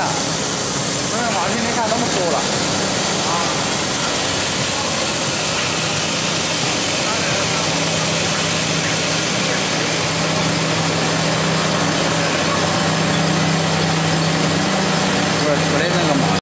啊，那个马天看那么多了。Por eso.